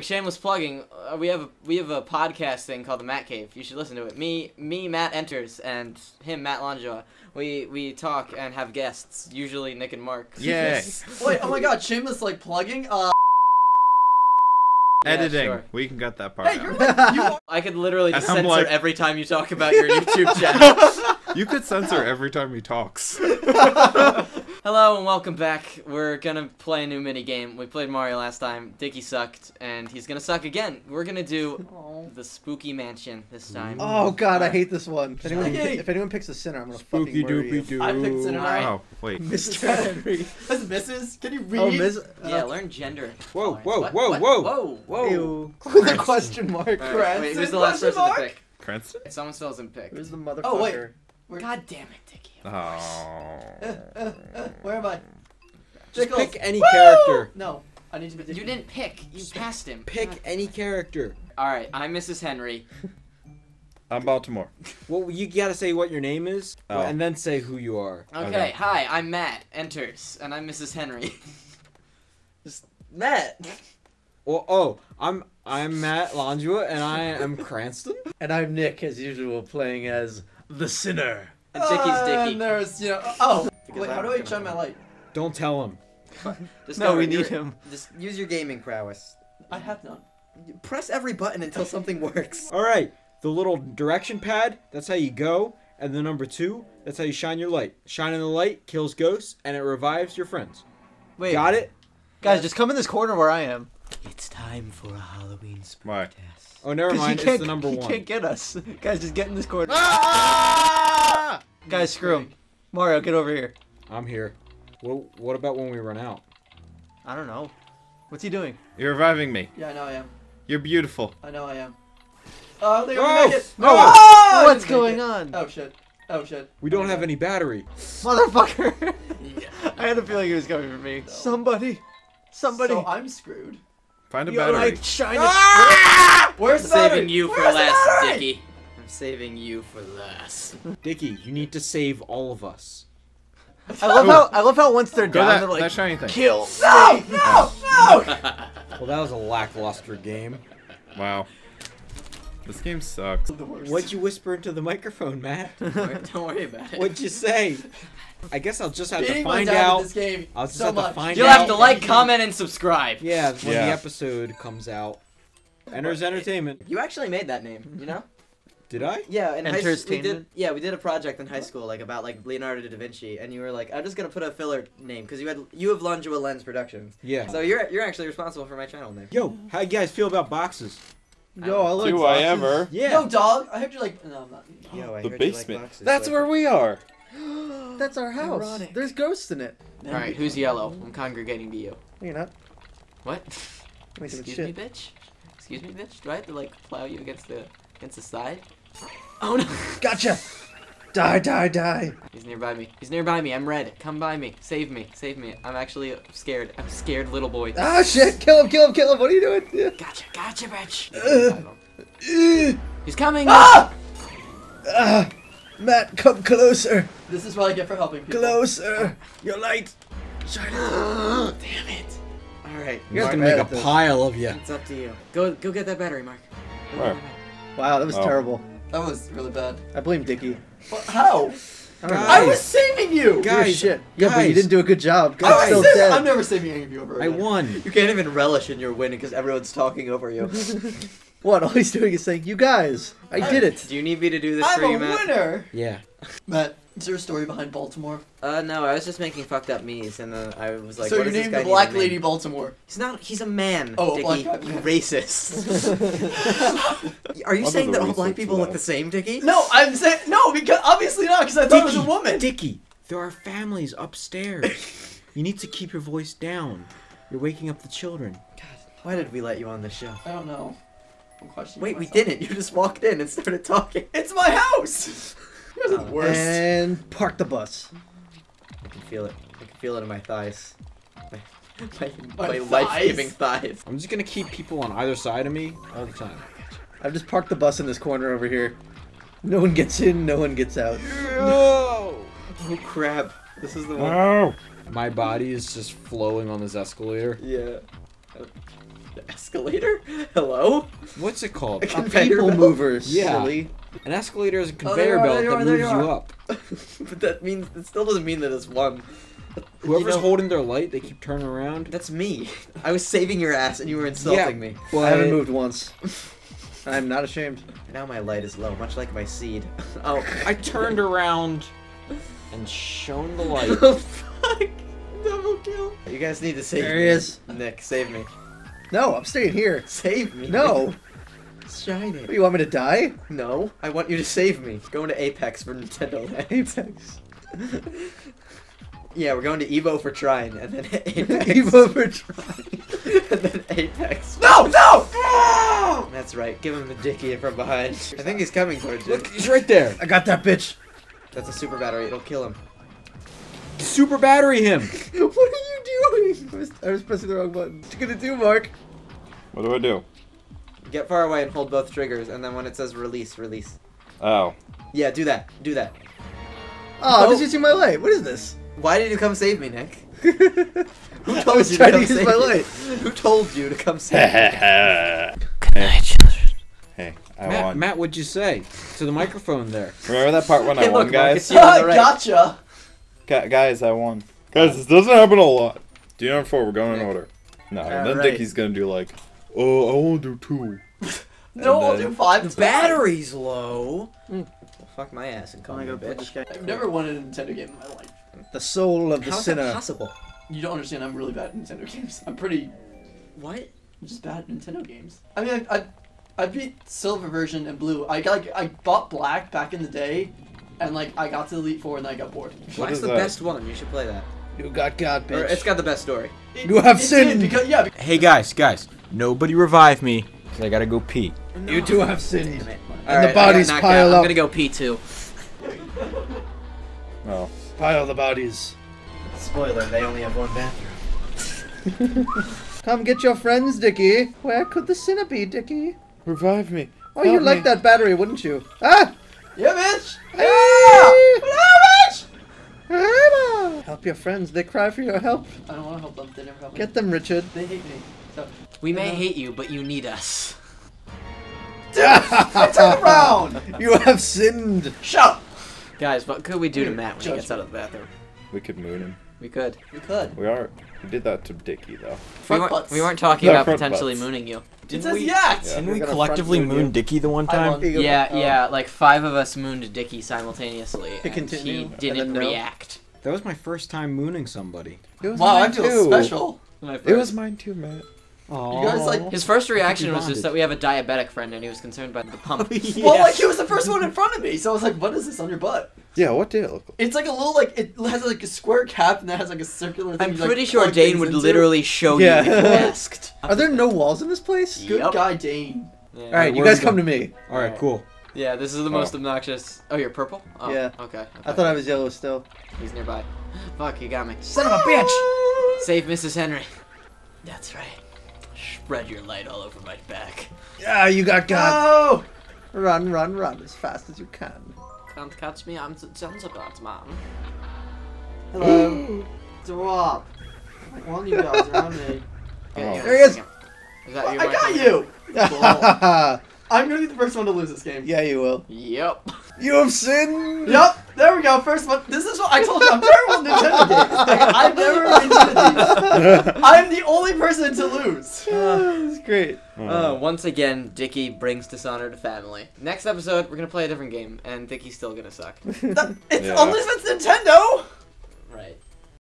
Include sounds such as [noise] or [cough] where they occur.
Shameless plugging. Uh, we have a we have a podcast thing called the Matt Cave. You should listen to it. Me me Matt enters and him Matt Langella. We we talk and have guests. Usually Nick and Mark. Yay. [laughs] Wait, oh my god, shameless like plugging? Uh, Yeah, Editing. sure. We can cut that part hey, out. you're like, you are. [laughs] I could literally just I'm censor like- every time you talk about your [laughs] YouTube channel. You could censor every time he talks. Hello and welcome back. We're gonna play a new mini game. We played Mario last time. Dickie sucked, and he's gonna suck again. We're gonna do the Spooky Mansion this time. Oh god, I hate this one. If anyone, Yay. if anyone picks a sinner, I'm gonna Spooky fucking murder you. doopy doo. I picked Sinner Alright. Oh, wait. [laughs] Mr. Henry. That's Mrs. Can you oh, read? Oh, Miss. Yeah, uh, learn gender. Whoa, Tolerance. whoa, What? whoa, What? whoa. whoa, Whoa. Ew. With a question mark. All right, Cranston, wait, who's the last question person to mark? pick? Cranston? Someone still hasn't picked. Who's the motherfucker? Oh, wait. God damn it, Dickie. Oh. Uh, uh, uh, where am I? Just Pickles. pick any Woo! character. No, I need to be. You didn't pick. You passed him. Pick any character. All right, I'm Mrs. Henry. [laughs] I'm Baltimore. Well, you gotta say what your name is, Oh. and then say who you are. Okay, Okay. hi, I'm Matt. Enters, and I'm Mrs. Henry. [laughs] Just Matt. Well, oh, I'm I'm Matt Langua, and I am Cranston. [laughs] And I'm Nick, as usual, playing as the sinner. And Dickie's Uh, Dickie. And there's, you know. Oh, Because wait, I'm how do I gonna- shine my light? Don't tell him. Just [laughs] No, we need you're- him. Just use your gaming prowess. I have none. Press every button until something [laughs] works. All right, the little direction pad. That's how you go. And the number two. That's how you shine your light. Shining the light kills ghosts, and it revives your friends. Wait, Got it? guys, just come in this corner where I am. It's time for a Halloween Why? test. Oh, never mind. It's the number you one. can't get us. Guys, just get in this corner. Ah! Guys, screw him. Mario, get over here. I'm here. What What about when we run out? I don't know. What's he doing? You're reviving me. Yeah, I know I am. You're beautiful. I know I am. Oh, I don't think gonna make it. No! Oh, What's going on? Oh shit. Oh shit. We don't have any battery. Motherfucker! [laughs] [laughs] I had a feeling he was coming for me. Somebody. Somebody. So I'm screwed. Find a Your battery. light shine it. Ah! Where's I'm the battery? saving you for Where's the last, Dickie. I'm saving you for last. Dickie, you need to save all of us. I love how I love how once they're Go down, that, they're like, that shiny thing. kill. No! No! No! [laughs] Well, that was a lackluster game. Wow. This game sucks. What'd you whisper into the microphone, Matt? [laughs] Don't worry- Don't about it. What'd you say? I guess I'll just have to Beating my find out. this game I'll just so have to much. find You'll out. have to like, comment, and subscribe. Yeah, when Yeah. the episode comes out. Enters entertainment. You actually made that name, you know? Did I? Yeah, in high school, we did. Entertainment? Yeah, we did a project in high school, like about like Leonardo da Vinci, and you were like, "I'm just gonna put a filler name because you had you have Longua Lens Productions, Yeah. so you're you're actually responsible for my channel name." Yo, how you guys feel about boxes? Yo, I like Do I boxes. ever? Yeah. No, dog. I heard you like. No, I'm not. Yo, I The heard basement. You like boxes, That's so- where we are. [gasps] That's our house. Ironic. There's ghosts in it. All right, who's yellow? I'm congregating to you. No, you're not. What? [laughs] You Excuse shit. me, bitch. Excuse me, bitch. Do I have to like plow you against the against the side? Oh no! [laughs] Gotcha. Die, die, die. He's nearby me. He's nearby me. I'm red. Come by me. Save me. Save me. I'm actually scared. I'm scared, little boy. Ah, shit. Kill him, kill him, kill him. What are you doing? Yeah. Gotcha. Gotcha, bitch. Uh, He's coming. ah! Matt, come closer. This is what I get for helping people. Closer. Your light. Shine it. [gasps] Damn it. All right. You guys I'm are gonna make a pile of you. It's up to you. Go go get that battery, Mark. Go Where? battery. Wow, that was Oh. terrible. That was really bad. I blame Dickie. What? How? I don't know. I was saving you. You're Guys, shit. Yeah, but you guys. didn't do a good job. Oh, I was I'm still saving- dead. I'm never saving any of you over I again. won. You can't even relish in your winning because everyone's talking over you. [laughs] What? All he's doing is saying, "You guys, I did it." Do you need me to do this I'm for you, a Matt? winner. Yeah. Matt, is there a story behind Baltimore? Uh, no, I was just making fucked up me's, and then I was like, so what you does this named guy the need a Black name? Lady Baltimore. He's not. He's a man. Oh, a Dickie. black guy, you man. racist. [laughs] [laughs] Are you I'll saying that all black people look the same, Dickie? No, I'm saying no because obviously not because I thought it was a woman. Dickie, there are families upstairs. [laughs] you need to keep your voice down. You're waking up the children. God, why did we let you on this show? I don't know. I'm questioning Wait, we didn't. You just walked in and started talking. It's my house. You guys are the worst. And park the bus. I can feel it. I can feel it in my thighs. [laughs] My, my, My my life-giving thighs. I'm just gonna keep people on either side of me all the time. I've just parked the bus in this corner over here. No one gets in, no one gets out. No! [laughs] Oh crap! This is the one. No. My body is just flowing on this escalator. Yeah. [laughs] Escalator? Hello? What's it called? A A conveyor people belt. mover, Yeah. silly. An escalator is a Oh, there you conveyor are, belt there you that are, moves you you up. [laughs] but that means it still doesn't mean that it's one. Whoever's know- holding their light, they keep turning around. That's me. I was saving your ass and you were insulting me. Well, I haven't moved once. [laughs] I'm not ashamed. Now my light is low, much like my seed. Oh. I turned around and shone the light. oh fuck! Double kill. You guys need to save There me. he is. Nick, save me. No, I'm staying here. Save me. No. [laughs] Shine What, it. you want me to die? No, I want you to save me. Going to Apex for Nintendo [laughs] Land. Apex. [laughs] yeah, we're going to Evo for trying, and then Apex. Evo for trying. and then Apex. No, no! That's right. Give him the dicky from behind. I think he's coming towards you. Look, he's right there. I got that bitch. That's a super battery. It'll kill him. Super battery him. what are you doing? [laughs] I was, pressing the wrong button. What you gonna do, Mark? What do I do? Get far away and hold both triggers, and then when it says release, release. Oh. Yeah, do that. Do that. Oh, Oh. this is my light. What is this? Why did you come save me, Nick? [laughs] Who Who I told was you trying to to come use save my me? light. [laughs] Who told you to come save me? hey, Good night, children. hey, I Matt, won. Matt, what'd you say to the microphone there? Remember that part when I Hey, won, guys? Marcus, You're on the right. gotcha. Gu- guys, I won. Guys, this doesn't happen a lot. Do number four, we're going in order. No, and then Alright. Dickie's gonna do like, oh, I want to do two. [laughs] No, And I'll do five. The battery's low. Mm. Well, fuck my ass and call I'm me a gonna go put this bitch. guy. I've never won a Nintendo game in my life. The soul of the How's that sinner. possible? You don't understand. I'm really bad at Nintendo games. I'm pretty. What? I'm just bad at Nintendo games. I mean, I, I, I beat silver version and blue. I got, like I bought black back in the day, and like I got to Elite Four and then I got bored. Black's the that? best one. You should play that. You got God, Or it's got the best story. It- You have it sinned. because yeah. because- Hey guys, guys, nobody revive me, cause I gotta go pee. You two have sinned. Damn it. And the bodies pile out. up. I'm gonna go pee too. [laughs] Oh. Pile the bodies. Spoiler: They only have one bathroom. [laughs] Come get your friends, Dickie. Where could the sinner be, Dickie? Revive me. Oh, you'd Help like that battery, wouldn't you? Ah! Yeah, bitch. Hey! Yeah, bitch. Help your friends. They cry for your help. I don't want to help them. They never help me. Get them, Richard. They hate me. So. We may hate you, but you need us. [laughs] I turn around. You have sinned. Shut up. Guys, what could we do to Matt when he gets out of the bathroom? We could moon him. We could. We could. We are. We did that to Dickie though. We weren't, butts. we weren't talking No, about potentially butts. mooning you. Didn't says we- yacht. Yeah. Didn't We're we gonna collectively moon moon you. Dickie the one time? won. Here you go. Yeah, Oh. yeah, like five of us mooned Dickie simultaneously. Hit and continue, he didn't then no. react. That was my first time mooning somebody. It was Wow, I mine feel too. special. It was mine too, Matt. Aww. You guys like. His first reaction was just that we have a diabetic friend and he was concerned by the pump. [laughs] Well, [laughs] like he was the first one in front of me, so I was like, "What is this on your butt?" Yeah, what did it look like? It's like a little like it has like a square cap and that has like a circular thing. I'm you, like, pretty sure Dane would into. literally show Yeah. you if you [laughs] asked. Are there no walls in this place? Good Yep. guy, Dane. Yeah. All right, you guys come to me. All right, cool. Yeah, this is the most obnoxious. Oh, you're purple? Oh, Yeah. Okay. I thought I was yellow still. He's nearby. Fuck, you got me. Son of a bitch! Save Mrs. Henry. That's right. Spread your light all over my back. Ah, you got God. Oh! Run, run, run as fast as you can. Can't catch me, I'm Zanzibar, man. Hello. [gasps] Drop. Like one of you guys around me. [laughs] Yeah, yeah, There he is. Is that you? I got you. yeah, [laughs] I'm gonna be the first one to lose this game. Yeah, you will. Yep. You have sinned. Yep, there we go. First one. This is what I told you. I'm terrible at Nintendo games. Like, I've never been good these. I'm the only person to lose. [sighs] That's great. Uh, once again, Dickie brings dishonor to family. Next episode, we're gonna play a different game, and Dickie's still gonna suck. That- it's Yeah. only if it's Nintendo.